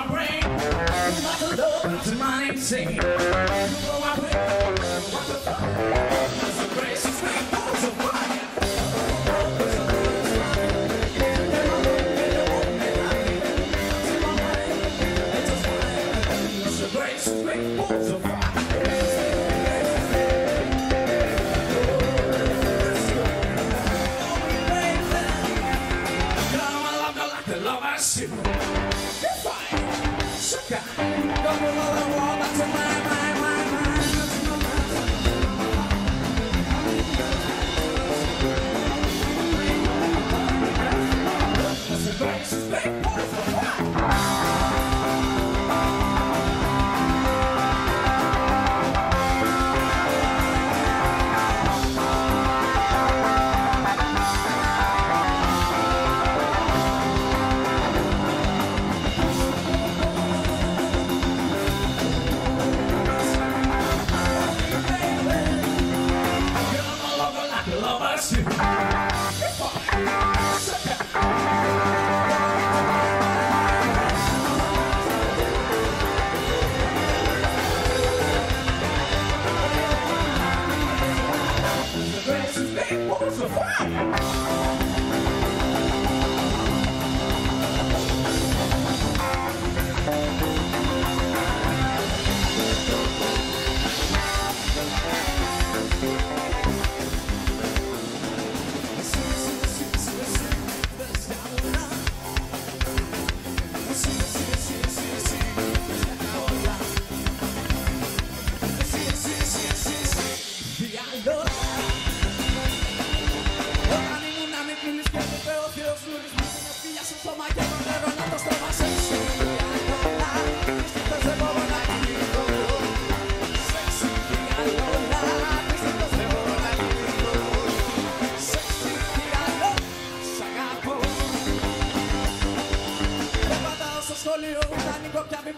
my brain. Not to love, to my insane. Shaka. What's that?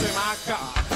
in my car.